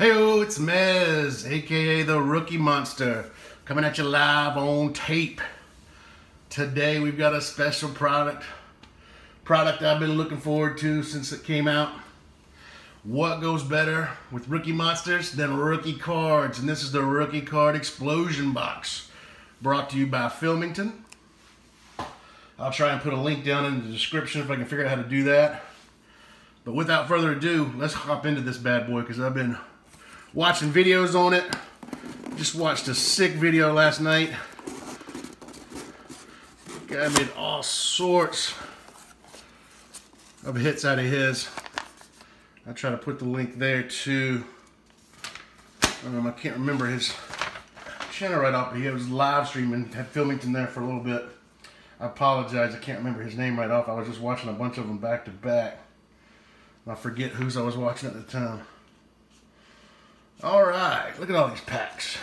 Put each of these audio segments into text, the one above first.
Hey, oh, it's Mez, aka the Rookie Monster, coming at you live on tape. Today we've got a special product, product I've been looking forward to since it came out. What goes better with Rookie Monsters than rookie cards? And this is the Rookie Card Explosion Box, brought to you by Philmington. I'll try and put a link down in the description if I can figure out how to do that. But without further ado, let's hop into this bad boy because I've been watching videos on it. Just watched a sick video last night. Guy made all sorts of hits out of his. I'll try to put the link there too. Um, I can't remember his channel right off, but he was live streaming, had Philmington there for a little bit. I apologize, I can't remember his name right off. I was just watching a bunch of them back to back. I forget whose I was watching at the time. All right, look at all these packs.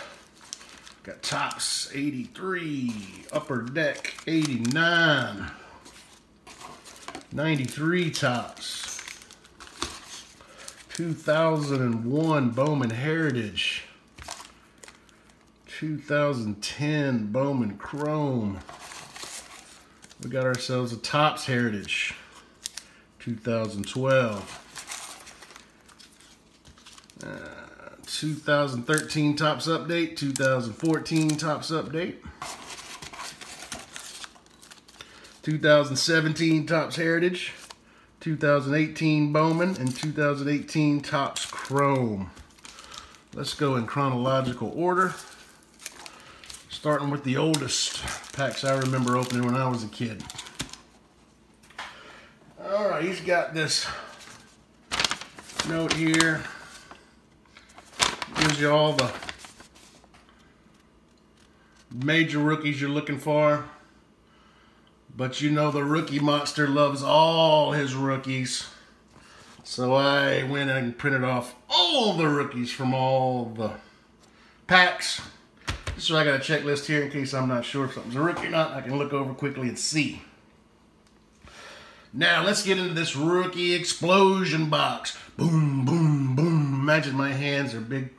Got Topps 83, Upper Deck 89, 93 Topps, 2001 Bowman Heritage, 2010 Bowman Chrome. We got ourselves a Topps Heritage, 2012. Uh, 2013 Topps Update, 2014 Topps Update, 2017 Topps Heritage, 2018 Bowman, and 2018 Topps Chrome. Let's go in chronological order. Starting with the oldest packs I remember opening when I was a kid. All right, he's got this note here gives you all the major rookies you're looking for. But you know the rookie monster loves all his rookies. So I went and printed off all the rookies from all the packs. So I got a checklist here in case I'm not sure if something's a rookie or not. I can look over quickly and see. Now let's get into this rookie explosion box. Boom, boom, boom. Imagine my hands are big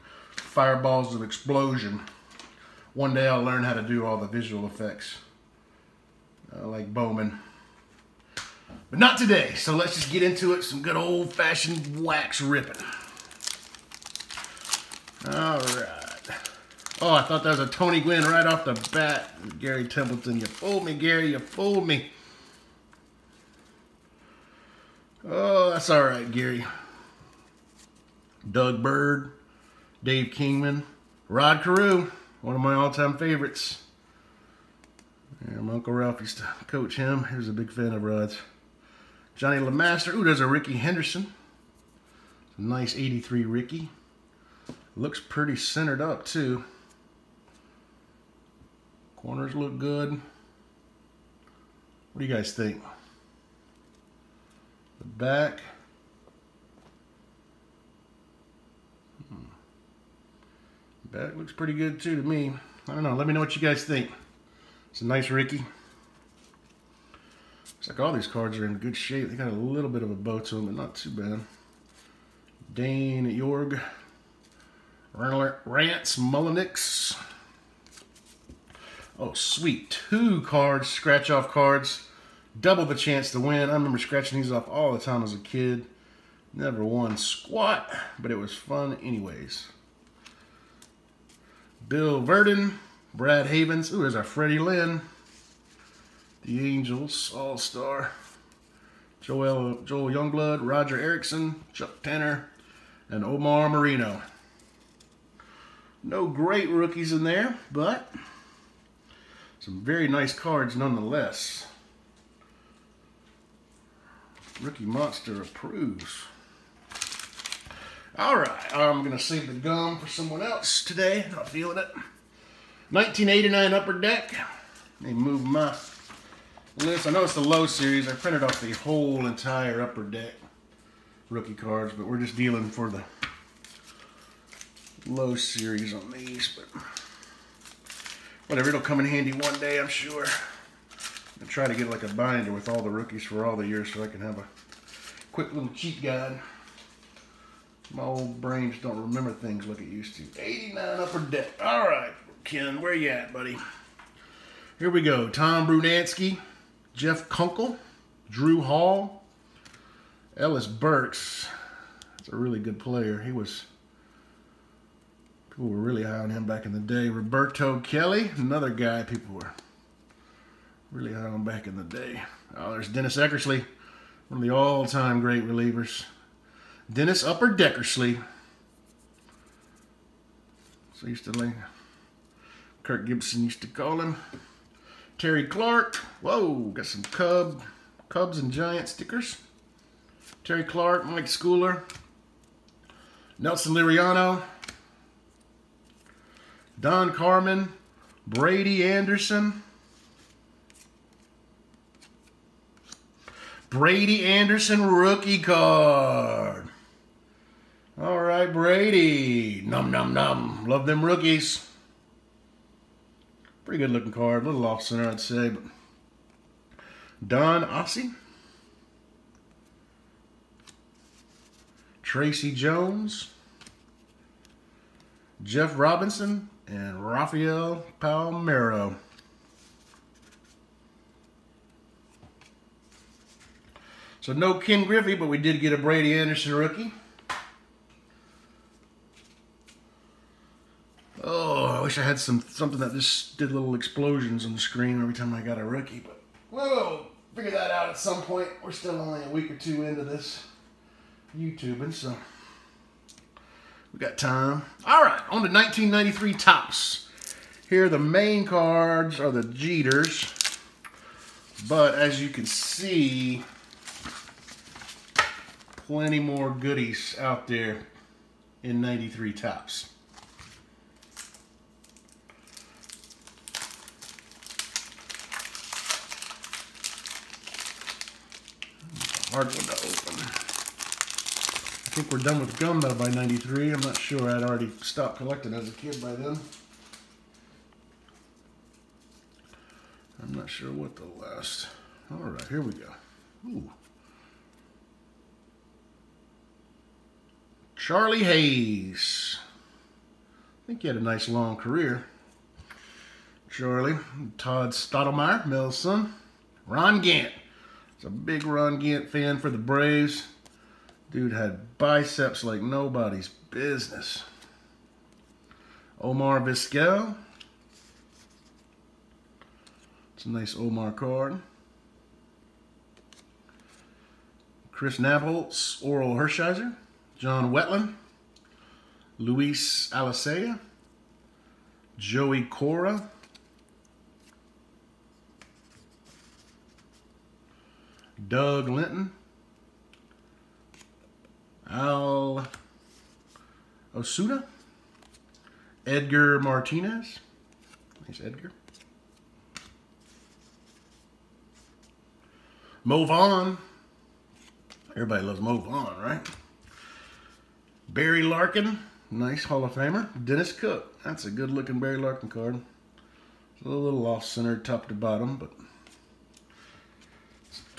fireballs of explosion. One day I'll learn how to do all the visual effects uh, like Bowman. But not today, so let's just get into it. Some good old-fashioned wax ripping. All right. Oh, I thought that was a Tony Gwynn right off the bat. Gary Templeton, you fooled me, Gary, you fooled me. Oh, that's all right, Gary. Doug Bird. Dave Kingman, Rod Carew, one of my all-time favorites. Yeah, my Uncle Ralph used to coach him. He was a big fan of Rod's. Johnny LeMaster. Ooh, there's a Rickey Henderson. A nice 83 Rickey. Looks pretty centered up, too. Corners look good. What do you guys think? The back. That looks pretty good too to me. I don't know. Let me know what you guys think. It's a nice Rickey. Looks like all these cards are in good shape. They got a little bit of a bow to them, but not too bad. Dane Iorg. Rance Mulliniks. Oh, sweet. Two cards, scratch off cards. Double the chance to win. I remember scratching these off all the time as a kid. Never won squat, but it was fun anyways. Bill Virdon, Brad Havens. Ooh, there's our Freddie Lynn. The Angels All-Star. Joel, Joel Youngblood, Roger Erickson, Chuck Tanner, and Omar Moreno. No great rookies in there, but some very nice cards nonetheless. Rookie Monster approves. All right, I'm going to save the gum for someone else today. Not feeling it. 1989 Upper Deck. Let me move my list. I know it's the low series. I printed off the whole entire Upper Deck rookie cards, but we're just dealing for the low series on these. But whatever, it'll come in handy one day, I'm sure. I'm try to get like a binder with all the rookies for all the years so I can have a quick little cheat guide. My old brain just don't remember things like it used to. 89 upper deck. All right, Ken, where you at, buddy? Here we go. Tom Brunansky, Jeff Kunkel, Drew Hall, Ellis Burks. That's a really good player. He was people were really high on him back in the day. Roberto Kelly, another guy people were really high on back in the day. Oh, there's Dennis Eckersley, one of the all-time great relievers. Dennis Upper Deckersley. So used to like Kirk Gibson used to call him. Terry Clark. Whoa, got some Cub, Cubs and Giant stickers. Terry Clark, Mike Schooler, Nelson Liriano, Don Carman, Brady Anderson, Brady Anderson rookie card. All right, Brady. Num, num, num. Love them rookies. Pretty good looking card. A little off center, I'd say. But Don Ossie. Tracy Jones. Jeff Robinson. And Rafael Palmeiro. So no Ken Griffey, but we did get a Brady Anderson rookie. Oh, I wish I had some something that just did little explosions on the screen every time I got a rookie, but we'll figure that out at some point. We're still only a week or two into this YouTubing, so we got time. All right, on to 1993 Topps. Here the main cards are the Jeters, but as you can see, plenty more goodies out there in 93 Topps. Hard one to open. I think we're done with gum by 93. I'm not sure. I'd already stopped collecting as a kid by then. I'm not sure what the last. All right, here we go. Ooh. Charlie Hayes. I think he had a nice long career. Charlie. Todd Stottlemyre, son. Ron Gant. It's a big Ron Gant fan for the Braves. Dude had biceps like nobody's business. Omar Vizquel. It's a nice Omar card. Chris Nabholz, Orel Hershiser, John Wetteland, Luis Alicea, Joey Cora, Doug Linton, Al Osuna, Edgar Martinez. Nice Edgar. Mo Vaughn. Everybody loves Mo Vaughn, right? Barry Larkin. Nice Hall of Famer. Dennis Cook. That's a good looking Barry Larkin card. It's a little off center top to bottom, but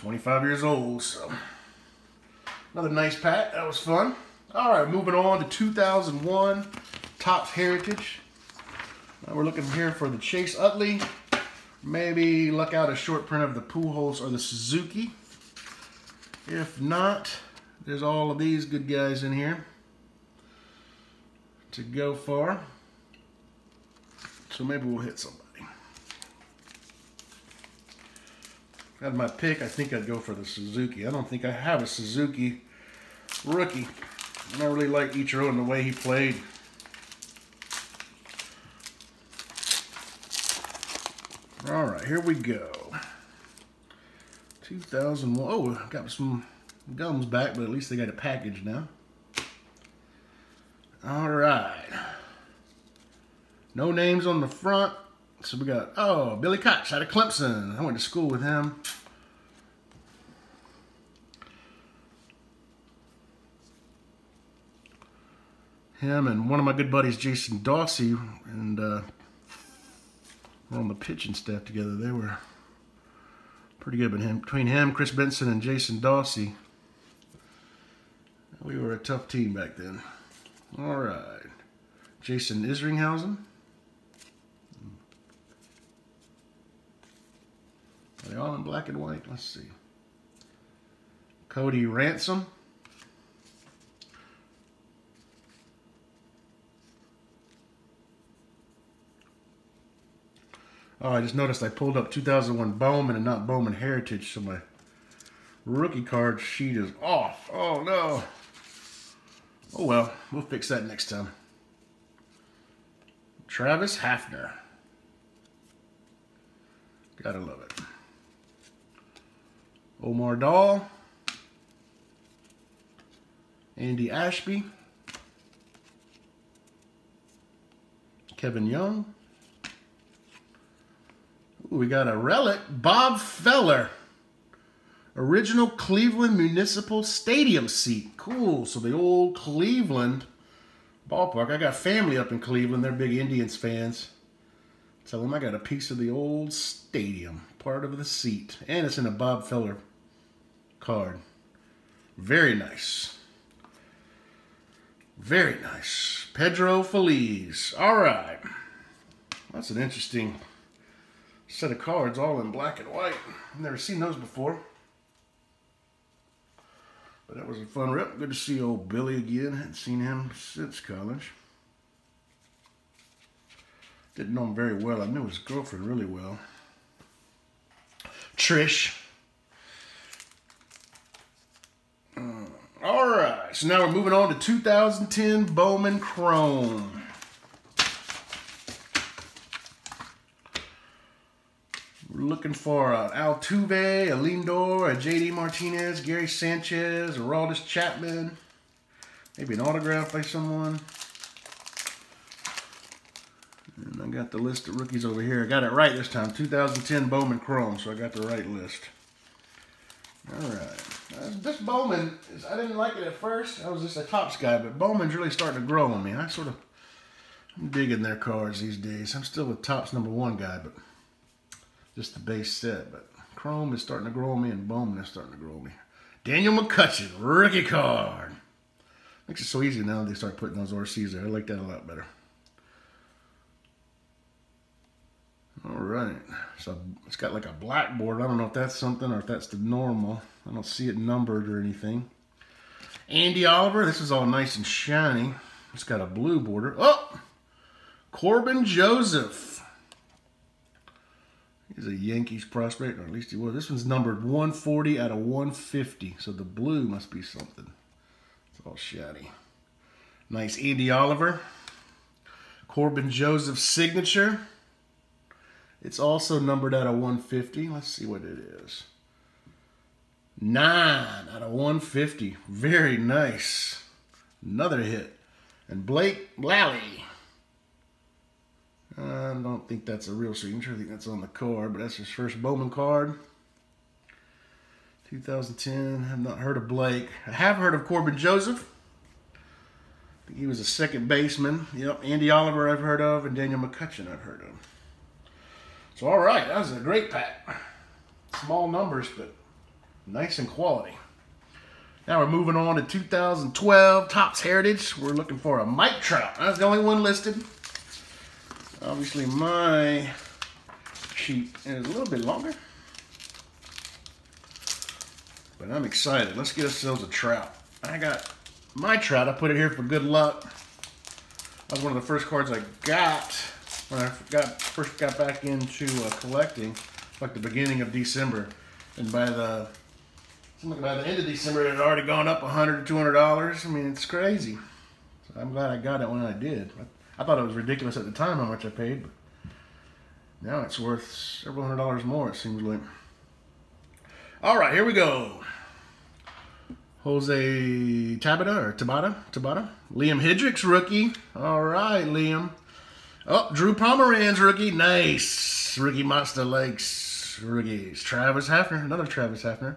25 years old, so another nice pack. That was fun. All right, moving on to 2001 Topps Heritage. Now we're looking here for the Chase Utley. Maybe luck out a short print of the Pujols or the Suzuki. If not, there's all of these good guys in here to go for. So maybe we'll hit some. Had my pick, I think I'd go for the Suzuki. I don't think I have a Suzuki rookie. And I really like Ichiro and the way he played. All right, here we go. 2001. Oh, got some gums back, but at least they got a package now. All right. No names on the front. So we got, oh, Billy Koch out of Clemson. I went to school with him. Him and one of my good buddies, Jason Dawsey, and uh, we're on the pitching staff together. They were pretty good. But him, between him, Kris Benson, and Jason Dawsey, We were a tough team back then. All right. Jason Isringhausen. Are they all in black and white? Let's see. Cody Ransom. Oh, I just noticed I pulled up 2001 Bowman and not Bowman Heritage, so my rookie card sheet is off. Oh, no. Oh, well, we'll fix that next time. Travis Hafner. Gotta love it. Omar Daal. Andy Ashby. Kevin Young. Ooh, we got a relic. Bob Feller. Original Cleveland Municipal Stadium seat. Cool. So the old Cleveland ballpark. I got family up in Cleveland. They're big Indians fans. Tell them I got a piece of the old stadium. Part of the seat. And it's in a Bob Feller card. Very nice. Very nice. Pedro Feliz. All right. That's an interesting set of cards, all in black and white. I've never seen those before. But that was a fun rip. Good to see old Billy again. Hadn't seen him since college. Didn't know him very well. I knew his girlfriend really well. Trish. Uh, all right. So now we're moving on to 2010 Bowman Chrome. We're looking for an Altuve, a Lindor, a JD Martinez, Gary Sanchez, a Aroldis Chapman, maybe an autograph by someone. And I got the list of rookies over here. I got it right this time. 2010 Bowman Chrome, so I got the right list. All right. Uh, this Bowman, is, I didn't like it at first. I was just a Topps guy, but Bowman's really starting to grow on me. I sort of, I'm digging their cards these days. I'm still a Topps number one guy, but just the base set. But Chrome is starting to grow on me, and Bowman is starting to grow on me. Daniel McCutchen, rookie card. Makes it so easy now they start putting those RCs there. I like that a lot better. All right, so it's got like a blackboard. I don't know if that's something or if that's the normal. I don't see it numbered or anything. Andy Oliver, this is all nice and shiny. It's got a blue border. Oh, Corbin Joseph. He's a Yankees prospect, or at least he was. This one's numbered 140 out of 150, so the blue must be something. It's all shiny. Nice Andy Oliver. Corbin Joseph signature. It's also numbered out of 150. Let's see what it is. 9 out of 150. Very nice. Another hit. And Blake Lalli. I don't think that's a real signature. I think that's on the card, but that's his first Bowman card. 2010. I've not heard of Blake. I have heard of Corbin Joseph. I think he was a second baseman. Yep. Andy Oliver I've heard of, and Daniel McCutchen I've heard of. So, all right, that was a great pack. Small numbers, but nice and quality. Now we're moving on to 2012 Topps Heritage. We're looking for a Mike Trout. That's the only one listed. Obviously, my sheet is a little bit longer. But I'm excited. Let's get ourselves a Trout. I got my Trout. I put it here for good luck. That was one of the first cards I got when I got first got back into uh, collecting, like the beginning of December, and by the by the end of December, it had already gone up 100 to 200 dollars. I mean, it's crazy. So I'm glad I got it when I did. I, I thought it was ridiculous at the time how much I paid, but now it's worth several hundred dollars more. It seems like. All right, here we go. Jose Tabata or Tabata Tabata Liam Hendriks rookie. All right, Liam. Oh, Drew Pomeranz rookie. Nice. Rookie Monster Lakes rookies. Travis Hafner. Another Travis Hafner.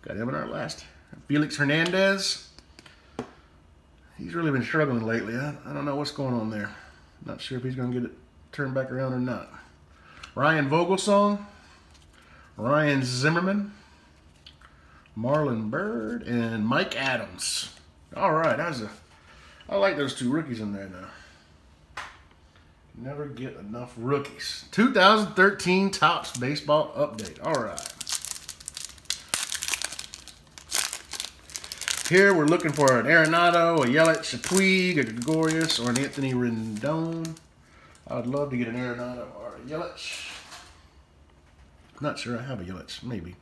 Got him in our last. Felix Hernandez. He's really been struggling lately. I, I don't know what's going on there. Not sure if he's going to get it turned back around or not. Ryan Vogelsong. Ryan Zimmerman. Marlon Byrd. And Mike Adams. All right, that's a. I like those two rookies in there now. Never get enough rookies. 2013 Topps Baseball Update. All right. Here we're looking for an Arenado, a Yelich, a Puig, a Gregorius, or an Anthony Rendon. I would love to get an Arenado or a Yelich. Not sure I have a Yelich, maybe.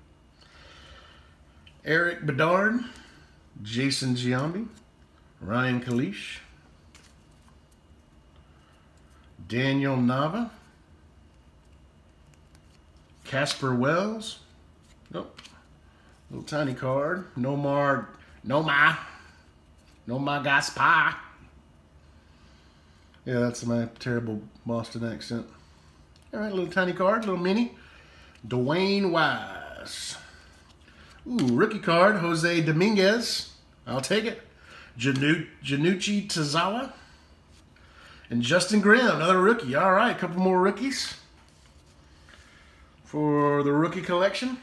Erik Bedard, Jason Giambi, Ryan Kalish, Daniel Nava, Casper Wells. Nope. Little tiny card. Nomar Noma. Noma Gaspar. Yeah, that's my terrible Boston accent. All right, little tiny card, little mini. Dwayne Wise. Ooh, rookie card, Jose Dominguez. I'll take it. Janu Janucci Tazawa. And Justin Graham, another rookie. All right, a couple more rookies for the rookie collection.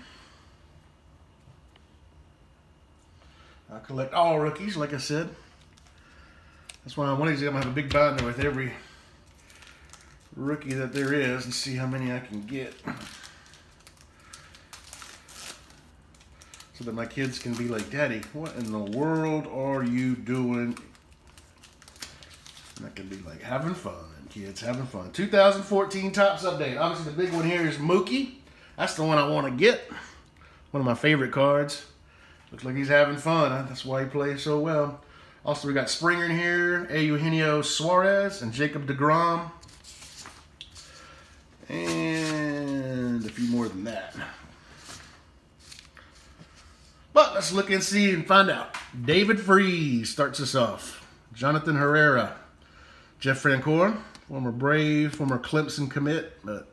I collect all rookies, like I said. That's why one of these I'm gonna have a big binder with every rookie that there is and see how many I can get. So that my kids can be like, Daddy, what in the world are you doing? I can be like, having fun, kids, having fun. 2014 Topps Update. Obviously, the big one here is Mookie. That's the one I want to get. One of my favorite cards. Looks like he's having fun. That's why he plays so well. Also, we got Springer in here, A. Eugenio Suarez, and Jacob DeGrom. And a few more than that. But let's look and see and find out. David Freese starts us off. Jonathan Herrera. Jeff Francoeur, former Brave, former Clemson commit, but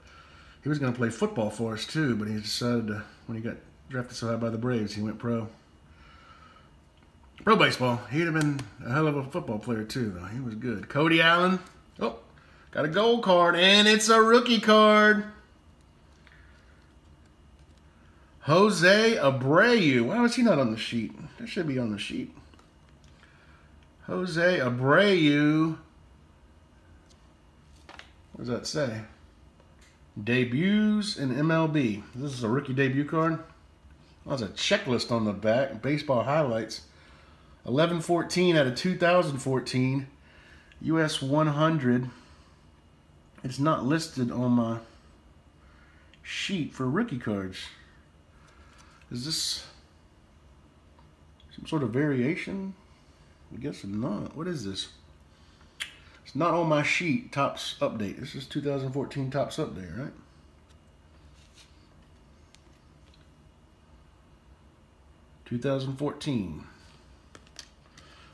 he was going to play football for us too, but he decided to, when he got drafted so high by the Braves, he went pro. Pro baseball. He'd have been a hell of a football player too, though. He was good. Cody Allen. Oh, got a gold card, and it's a rookie card. Jose Abreu. Why was he not on the sheet? That should be on the sheet. Jose Abreu. What does that say? Debuts in MLB. This is a rookie debut card. There's a checklist on the back. Baseball highlights. 1114 out of 2014. US 100. It's not listed on my sheet for rookie cards. Is this some sort of variation? I guess not. What is this? It's not on my sheet, Topps Update. This is 2014 Topps Update, right? Two thousand fourteen.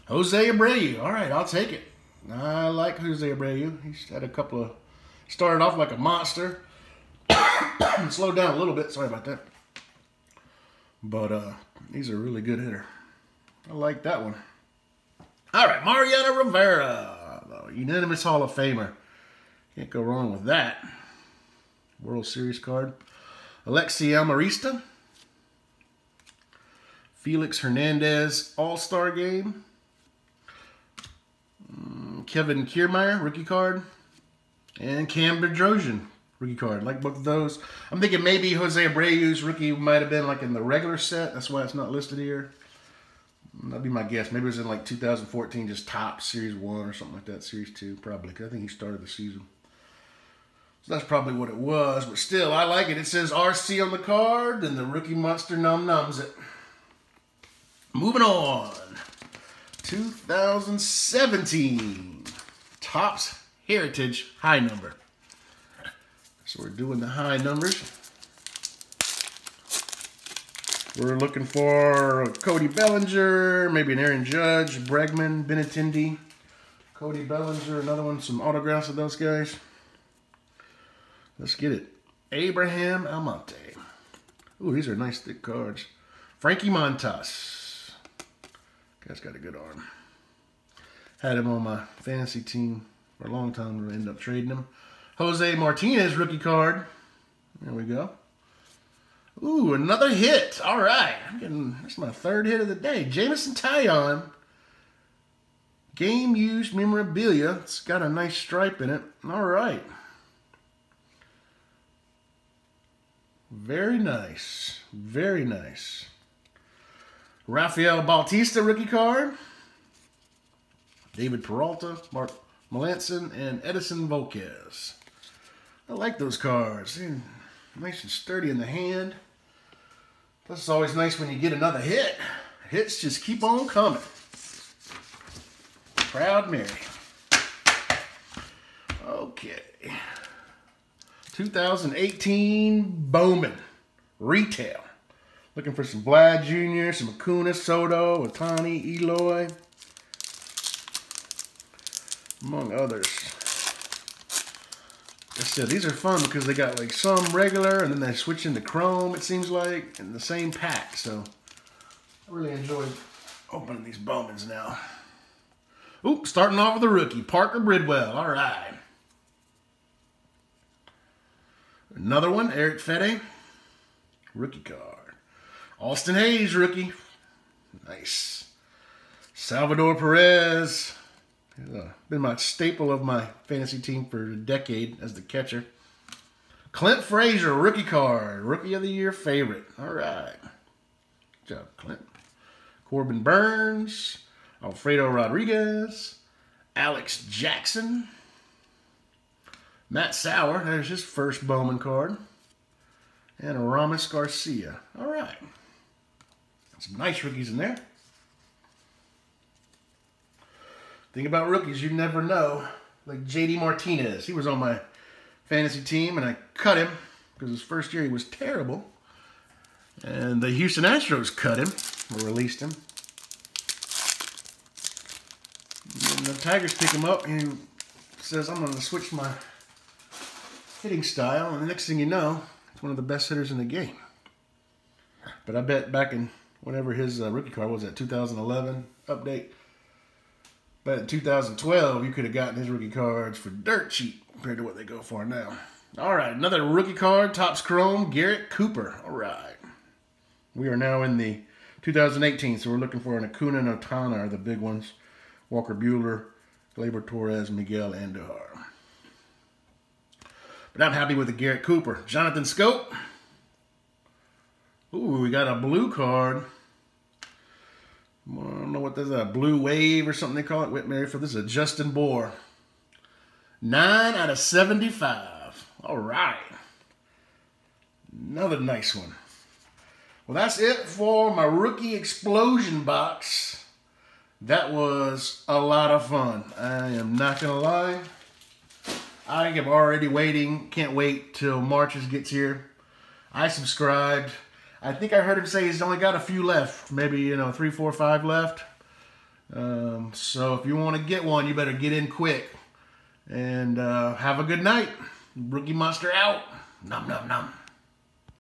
Jose Abreu. All right, I'll take it. I like Jose Abreu. He's had a couple of started off like a monster. Slowed down a little bit. Sorry about that. But uh, he's a really good hitter. I like that one. All right, Mariano Rivera, unanimous Hall of Famer. Can't go wrong with that. World Series card. Alexi Amarista. Felix Hernandez All-Star Game. Mm, Kevin Kiermaier, rookie card. And Cam Bedrosian, rookie card. Like both of those. I'm thinking maybe Jose Abreu's rookie might have been like in the regular set. That's why it's not listed here. That'd be my guess. Maybe it was in like 2014, just top Series 1 or something like that. Series 2, probably. Cause I think he started the season. So that's probably what it was. But still, I like it. It says RC on the card, and the rookie monster num nums it. Moving on. 2017 Topps Heritage High Number. So we're doing the high numbers. We're looking for Cody Bellinger, maybe an Aaron Judge, Bregman, Benintendi, Cody Bellinger, another one, some autographs of those guys. Let's get it. Abraham Almonte. Ooh, these are nice thick cards. Frankie Montas. Guy's got a good arm. Had him on my fantasy team for a long time. we end up trading him. Jose Martinez rookie card. There we go. Ooh, another hit. All right. I'm getting, that's my third hit of the day. Jameson Taillon. Game used memorabilia. It's got a nice stripe in it. All right. Very nice. Very nice. Rafael Bautista rookie card. David Peralta, Mark Melancon, and Edison Volquez. I like those cards. Nice and sturdy in the hand. Plus, is always nice when you get another hit. Hits just keep on coming. Proud Mary. Okay. 2018 Bowman Retail. Looking for some Vlad Jr., some Acuna, Soto, Ohtani, Eloy, among others. I said, these are fun because they got like some regular and then they switch into chrome, it seems like, in the same pack. So I really enjoyed opening these Bowmans now. Oop, starting off with a rookie, Parker Bridwell. All right. Another one, Eric Fedde. Rookie card. Austin Hays, rookie. Nice. Salvador Perez. Uh, been my staple of my fantasy team for a decade as the catcher. Clint Frazier, rookie card. Rookie of the year favorite. All right. Good job, Clint. Corbin Burnes, Alfredo Rodriguez. Alex Jackson. Matt Sauer, there's his first Bowman card. And Aramis Garcia. All right. Some nice rookies in there. Thing about rookies, you never know. Like JD Martinez, he was on my fantasy team, and I cut him because his first year he was terrible. And the Houston Astros cut him, or released him. And the Tigers pick him up, and he says, I'm going to switch my hitting style, and the next thing you know, it's one of the best hitters in the game. But I bet back in whenever his uh, rookie card was at 2011 update, but in 2012 you could have gotten his rookie cards for dirt cheap compared to what they go for now. All right, another rookie card, Topps Chrome, Garrett Cooper. All right. We are now in the 2018, so we're looking for an Acuna and Ohtani are the big ones. Walker Buehler, Gleyber Torres, Miguel Andujar. But I'm happy with the Garrett Cooper. Jonathan Schoop. Ooh, we got a blue card. I don't know what this—a blue wave or something they call it. Whit Merrifield. This is a Justin Bour. 9 out of 75. All right. Another nice one. Well, that's it for my rookie explosion box. That was a lot of fun. I am not going to lie. I am already waiting. Can't wait till Marches gets here. I subscribed. I think I heard him say he's only got a few left. Maybe, you know, three, four, five left. Um, so if you want to get one, you better get in quick. And uh, have a good night. Rookie Monster out. Num, num, num.